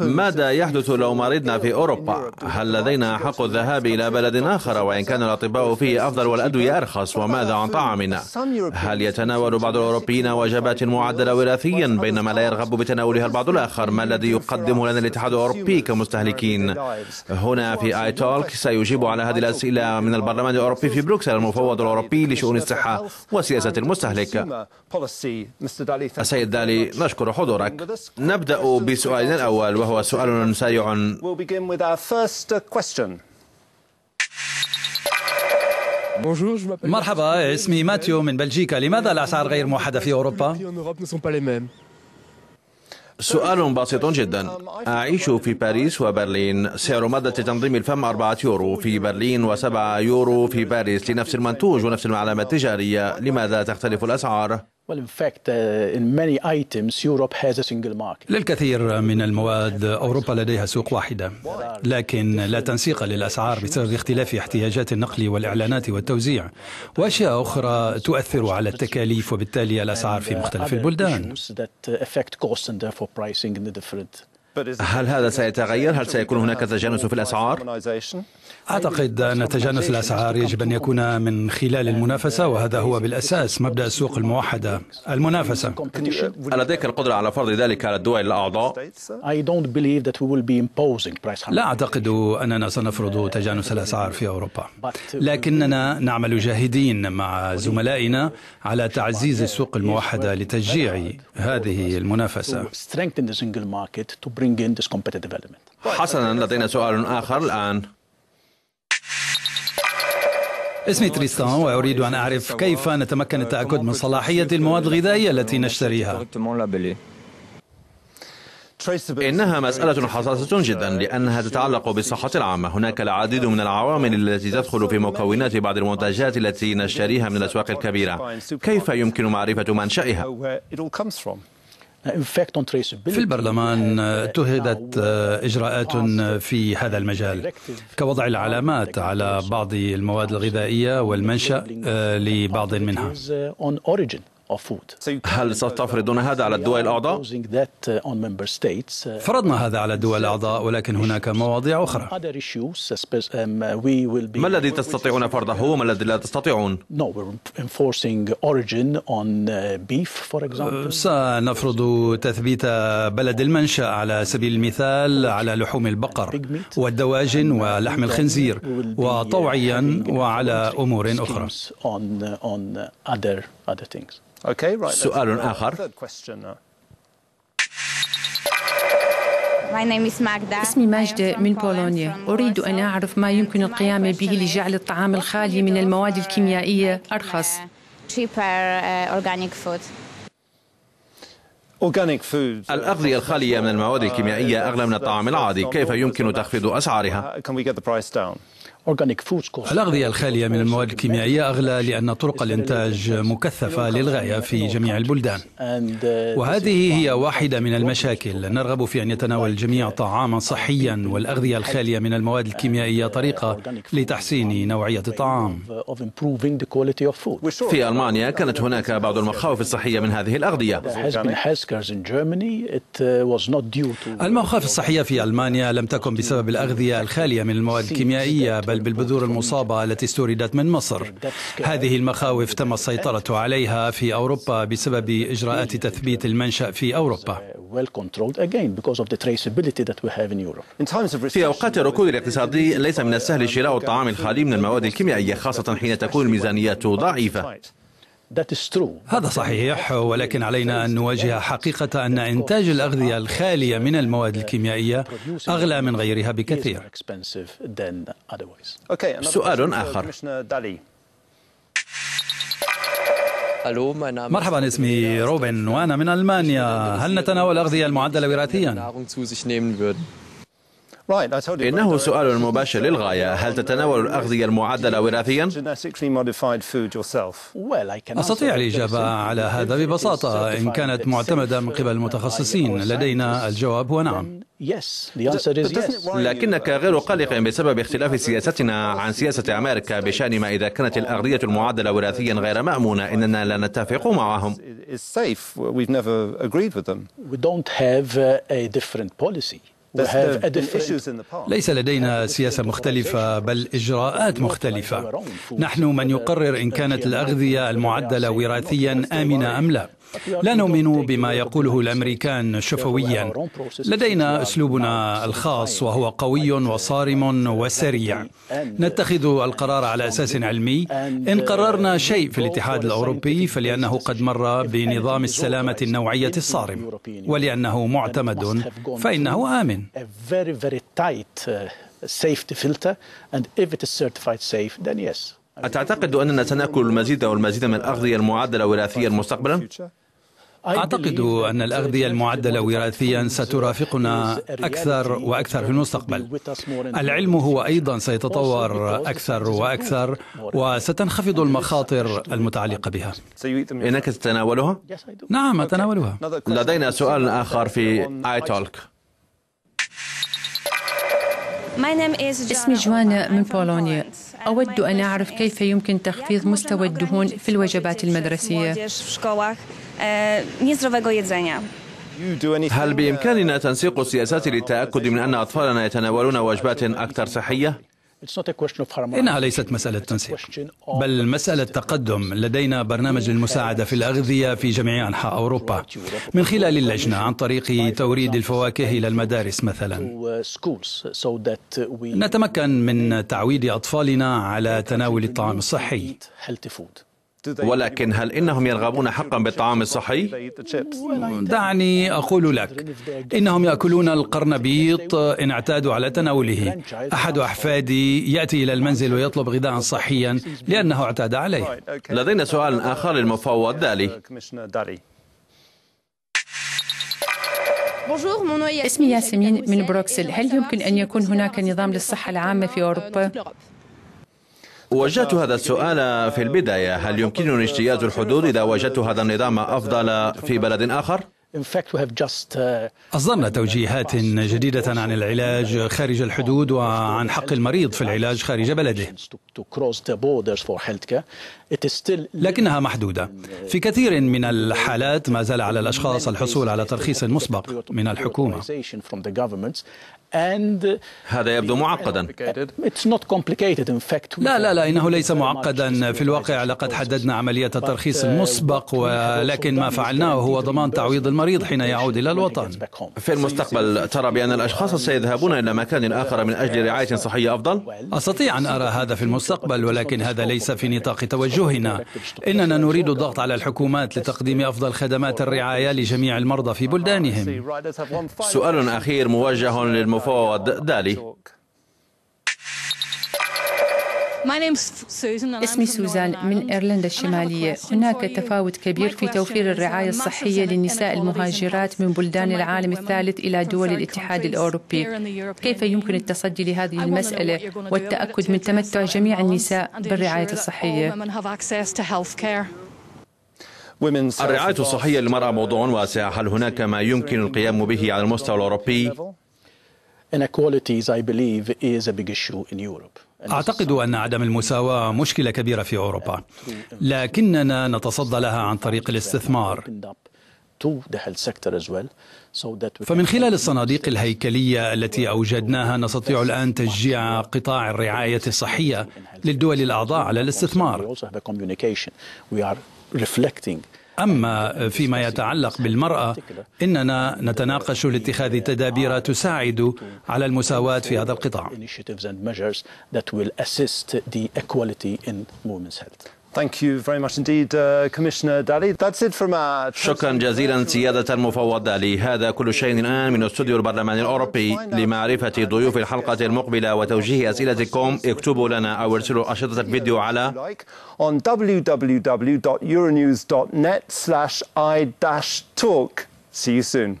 ماذا يحدث لو مرضنا في أوروبا؟ هل لدينا حق الذهاب إلى بلد آخر وإن كان الأطباء فيه أفضل والأدوية أرخص؟ وماذا عن طعامنا؟ هل يتناول بعض الأوروبيين وجبات معدلة وراثيا بينما لا يرغب بتناولها البعض الآخر؟ ما الذي يقدمه لنا الاتحاد الأوروبي كمستهلكين؟ هنا في آي تولك سيجيب على هذه الأسئلة من البرلمان الأوروبي في بروكسل المفوض الأوروبي لشؤون الصحة وسياسة المستهلك. السيد دالي نشكر حضورك. نبدأ بسؤالنا الأول وهو سؤال سريع. مرحبا اسمي ماتيو من بلجيكا. لماذا الأسعار غير موحدة في أوروبا؟ سؤال بسيط جدا. أعيش في باريس وبرلين. سعر مادة تنظيم الفم أربعة يورو في برلين وسبعة يورو في باريس لنفس المنتوج ونفس العلامة التجارية. لماذا تختلف الأسعار؟ للكثير من المواد أوروبا لديها سوق واحدة. لكن لا تنسيق للأسعار بسبب اختلاف احتياجات النقل والإعلانات والتوزيع. وأشياء أخرى تؤثر على التكاليف وبالتالي الأسعار في مختلف البلدان. هل هذا سيتغير؟ هل سيكون هناك تجانس في الأسعار؟ أعتقد أن تجانس الأسعار يجب أن يكون من خلال المنافسة وهذا هو بالأساس مبدأ السوق الموحدة المنافسة لديك القدرة على فرض ذلك على الدول الأعضاء؟ لا أعتقد أننا سنفرض تجانس الأسعار في أوروبا لكننا نعمل جاهدين مع زملائنا على تعزيز السوق الموحدة لتشجيع هذه المنافسة حسنا لدينا سؤال آخر الآن. اسمي تريستان وأريد أن أعرف كيف نتمكن التأكد من صلاحية المواد الغذائية التي نشتريها. إنها مسألة حساسة جدا لأنها تتعلق بالصحة العامة. هناك العديد من العوامل التي تدخل في مكونات بعض المنتجات التي نشتريها من الأسواق الكبيرة. كيف يمكن معرفة منشأها؟ في البرلمان اتخذت إجراءات في هذا المجال كوضع العلامات على بعض المواد الغذائية والمنشأ لبعض منها. هل ستفرضون هذا على الدول الأعضاء؟ فرضنا هذا على الدول الأعضاء ولكن هناك مواضيع أخرى. ما الذي تستطيعون فرضه؟ وما الذي لا تستطيعون؟ سنفرض تثبيت بلد المنشأ على سبيل المثال على لحوم البقر والدواجن ولحم الخنزير وطوعيا وعلى أمور أخرى. سؤال آخر. اسمي ماجدة من بولونيا. أريد أن أعرف ما يمكن القيام به لجعل الطعام الخالي من المواد الكيميائية أرخص؟ الأغذية الخالية من المواد الكيميائية أغلى من الطعام العادي. كيف يمكن تخفيض أسعارها؟ الأغذية الخالية من المواد الكيميائية أغلى لأن طرق الإنتاج مكثفة للغاية في جميع البلدان. وهذه هي واحدة من المشاكل. نرغب في أن يتناول الجميع طعاما صحيا والأغذية الخالية من المواد الكيميائية طريقة لتحسين نوعية الطعام. في ألمانيا كانت هناك بعض المخاوف الصحية من هذه الأغذية. المخاوف الصحية في ألمانيا لم تكن بسبب الأغذية الخالية من المواد الكيميائية بل بالبذور المصابة التي استوردت من مصر. هذه المخاوف تم السيطرة عليها في أوروبا بسبب إجراءات تثبيت المنشأ في أوروبا. في أوقات الركود الاقتصادي ليس من السهل شراء الطعام الخالي من المواد الكيميائية خاصة حين تكون الميزانيات ضعيفة. هذا صحيح ولكن علينا ان نواجه حقيقه ان انتاج الاغذيه الخاليه من المواد الكيميائيه اغلى من غيرها بكثير. سؤال اخر مرحبا اسمي روبن وأنا من المانيا هل نتناول الاغذيه المعدله وراثيا؟ إنه سؤال مباشر للغاية هل تتناول الأغذية المعدلة وراثيا؟ أستطيع الإجابة على هذا ببساطة إن كانت معتمدة من قبل المتخصصين لدينا الجواب هو نعم لكنك غير قلق بسبب اختلاف سياستنا عن سياسة أمريكا بشأن ما إذا كانت الأغذية المعدلة وراثيا غير مأمونة إننا لا نتفق معهم is safe. We've never agreed with them. We don't have uh, a different policy. ليس لدينا سياسة مختلفة بل إجراءات مختلفة. نحن من يقرر إن كانت الأغذية المعدلة وراثيا آمنة أم لا. لا نؤمن بما يقوله الأمريكان شفويا. لدينا أسلوبنا الخاص وهو قوي وصارم وسريع. نتخذ القرار على أساس علمي. إن قررنا شيء في الاتحاد الأوروبي فلأنه قد مر بنظام السلامة النوعية الصارم. ولأنه معتمد فإنه آمن. أتعتقد أننا سنأكل المزيد والمزيد من الأغذية المعدلة وراثيا مستقبلا؟ أعتقد أن الأغذية المعدلة وراثيا سترافقنا أكثر وأكثر في المستقبل. العلم هو أيضا سيتطور أكثر وأكثر وستنخفض المخاطر المتعلقة بها. إنك تتناولها؟ نعم أتناولها. لدينا سؤال آخر في آي تولك اسمي جوانا من بولونيا. أود أن أعرف كيف يمكن تخفيض مستوى الدهون في الوجبات المدرسية هل بإمكاننا تنسيق السياسات للتأكد من أن أطفالنا يتناولون وجبات أكثر صحية؟ إنها ليست مسألة تنسيق. بل مسألة تقدم. لدينا برنامج للمساعدة في الأغذية في جميع أنحاء أوروبا. من خلال اللجنة عن طريق توريد الفواكه إلى المدارس مثلا. نتمكن من تعويد أطفالنا على تناول الطعام الصحي. ولكن هل إنهم يرغبون حقا بالطعام الصحي؟ دعني أقول لك إنهم يأكلون القرنبيط إن اعتادوا على تناوله. أحد أحفادي يأتي إلى المنزل ويطلب غذاء صحيا لأنه اعتاد عليه. لدينا سؤال آخر للمفوض دالي. اسمي ياسمين من بروكسل. هل يمكن أن يكون هناك نظام للصحة العامة في أوروبا؟ وجهت هذا السؤال في البداية. هل يمكنني اجتياز الحدود إذا وجدت هذا النظام أفضل في بلد آخر؟ uh, أصدرنا توجيهات جديدة عن العلاج خارج الحدود وعن حق المريض في العلاج خارج بلده. لكنها محدودة. في كثير من الحالات ما زال على الأشخاص الحصول على ترخيص مسبق من الحكومة. هذا يبدو معقدا. لا لا لا إنه ليس معقدا في الواقع. لقد حددنا عملية الترخيص المسبق ولكن ما فعلناه هو ضمان تعويض المريض حين يعود إلى الوطن. في المستقبل ترى بأن الأشخاص سيذهبون إلى مكان آخر من أجل رعاية صحية أفضل؟ أستطيع أن أرى هذا في المستقبل ولكن هذا ليس في نطاق توجهنا. إننا نريد الضغط على الحكومات لتقديم أفضل خدمات الرعاية لجميع المرضى في بلدانهم. سؤال أخير موجه للمفوض دالي. اسمي سوزان من إيرلندا الشمالية. هناك تفاوت كبير في توفير الرعاية الصحية للنساء المهاجرات من بلدان العالم الثالث إلى دول الاتحاد الأوروبي. كيف يمكن التصدي لهذه المسألة والتأكد من تمتع جميع النساء بالرعاية الصحية. الرعاية الصحية للمرأة موضوع واسع. هل هناك ما يمكن القيام به على المستوى الأوروبي؟ Inequalities, I believe, is a big issue in Europe. أعتقد أن عدم المساواة مشكلة كبيرة في أوروبا. لكننا نتصدى لها عن طريق الاستثمار. فمن خلال الصناديق الهيكلية التي أوجدناها نستطيع الآن تشجيع قطاع الرعاية الصحية للدول الأعضاء على الاستثمار. أما فيما يتعلق بالمرأة إننا نتناقش لاتخاذ تدابير تساعد على المساواة في هذا القطاع. Thank you very much indeed, uh, Commissioner Daly. That's it from our... شكرا جزيلا سيادة المفوض دالي هذا كل شيء الآن من استوديو البرلمان الأوروبي لمعرفة ضيوف الحلقة المقبلة وتوجيه أسئلتكم اكتبوا لنا أو ارسلوا أشرطة الفيديو على on www.euronews.net slash i-talk. See you soon.